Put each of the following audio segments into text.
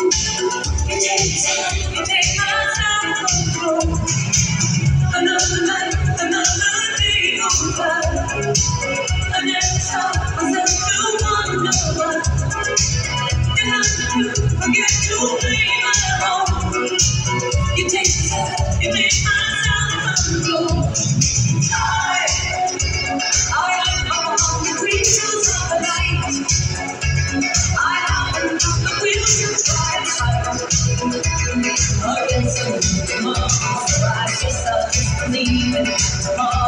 You So I guess just leave it.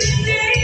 you.